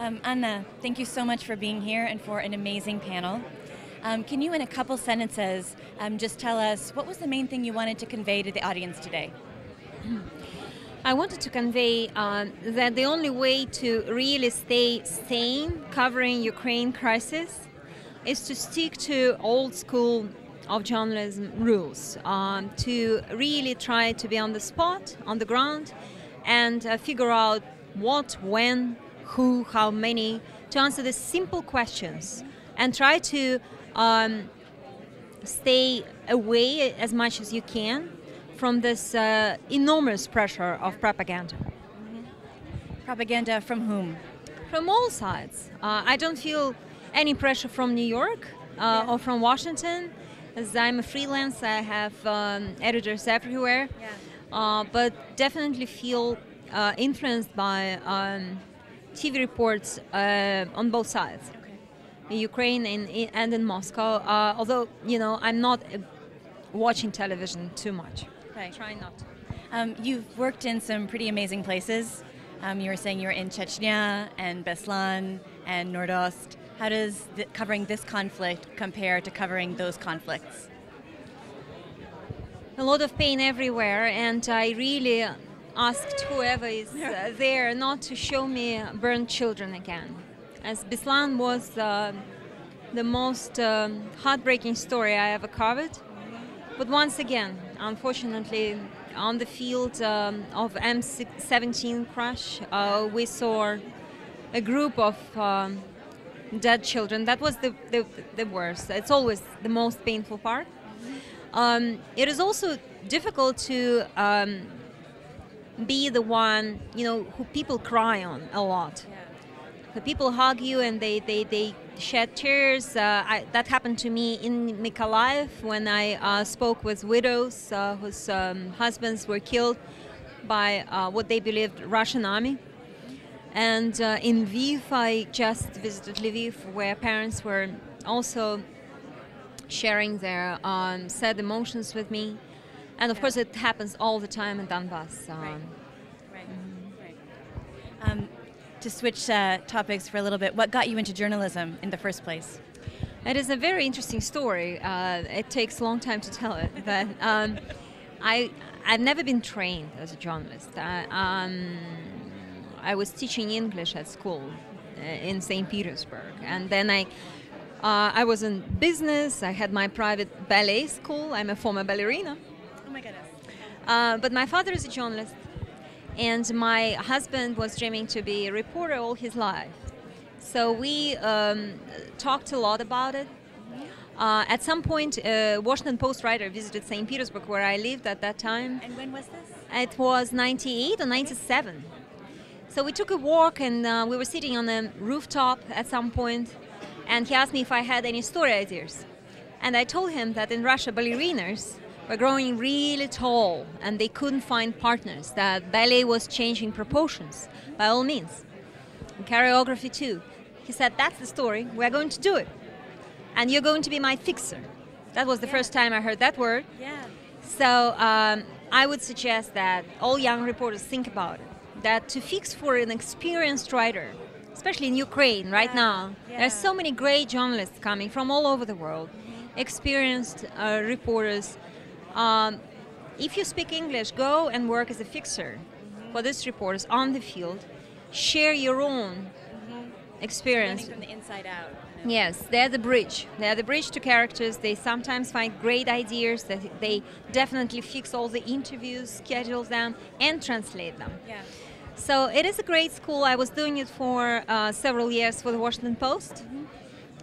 Um, Anna, thank you so much for being here and for an amazing panel. Um, can you, in a couple sentences, um, just tell us what was the main thing you wanted to convey to the audience today? I wanted to convey uh, that the only way to really stay sane covering Ukraine crisis is to stick to old school of journalism rules, um, to really try to be on the spot, on the ground, and uh, figure out what, when, who, how many, to answer the simple questions, and try to um, stay away as much as you can from this uh, enormous pressure of propaganda. Propaganda from whom? From all sides. Uh, I don't feel any pressure from New York uh, Yeah. or from Washington. As I'm a freelance, I have um, editors everywhere. Yeah. Uh, but definitely feel uh, influenced by um, TV reports uh, on both sides, Okay. in Ukraine and, and in Moscow. Uh, although you know, I'm not uh, watching television too much. Right. Try not to. Um, you've worked in some pretty amazing places. Um, you were saying you were in Chechnya and Beslan and Nordost. How does th- covering this conflict compare to covering those conflicts? a lot of pain everywhere, and I really asked whoever is uh, there not to show me burned children again. As Beslan was uh, the most um, heartbreaking story I ever covered. But once again, unfortunately, on the field um, of M17 crash, uh, we saw a group of um, dead children. That was the, the, the worst. It's always the most painful part. Um, it is also difficult to um, be the one, you know, who people cry on a lot. People hug you and they, they, they shed tears. Uh, I, that happened to me in Mykolaiv when I uh, spoke with widows uh, whose um, husbands were killed by uh, what they believed Russian army. And uh, in Lviv, I just visited Lviv, where parents were also sharing their um, sad emotions with me. And of course, it happens all the time in Donbass. Um, Right. Right. Right. Um, to switch uh, topics for a little bit, what got you into journalism in the first place? It is a very interesting story. Uh, it takes a long time to tell it, but um, I I've never been trained as a journalist. I, um, I was teaching English at school uh, in St. Petersburg, and then I uh, I was in business. I had my private ballet school. I'm a former ballerina. Uh, but my father is a journalist, and my husband was dreaming to be a reporter all his life. So we um, talked a lot about it. Uh, at some point, a Washington Post writer visited St. Petersburg, where I lived at that time. And when was this? It was 98 or 97. So we took a walk and uh, we were sitting on a rooftop at some point, and he asked me if I had any story ideas. And I told him that in Russia, ballerinas were growing really tall and they couldn't find partners, that ballet was changing proportions by all means, and choreography too. He said, That's the story, we're going to do it. And you're going to be my fixer. That was the Yeah. first time I heard that word. Yeah. So um, I would suggest that all young reporters think about it. That to fix for an experienced writer, especially in Ukraine right Yeah, now, yeah. are so many great journalists coming from all over the world, experienced uh, reporters. Um, if you speak English, go and work as a fixer for these reporters on the field. Share your own experience Learning from the inside out. Yes, they're the bridge. They're the bridge to characters. They sometimes find great ideas. That they definitely fix all the interviews, schedule them, and translate them. Yeah. So it is a great school. I was doing it for uh, several years for the Washington Post,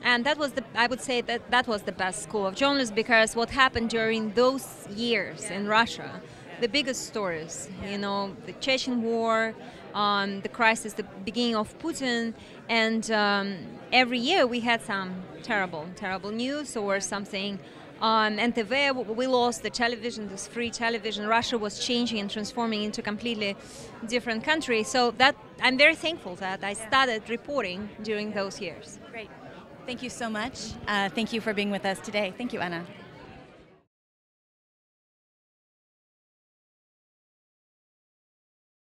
and that was the I would say that that was the best school of journalism because what happened during those years in Russia, the biggest stories, you know, the Chechen War, um, the crisis, the beginning of Putin, and um, every year we had some terrible, terrible news or something. Um, and way we lost the television, this free television, Russia was changing and transforming into completely different country. So that I'm very thankful that I started reporting during those years. Great. Thank you so much. Uh, thank you for being with us today. Thank you, Anna.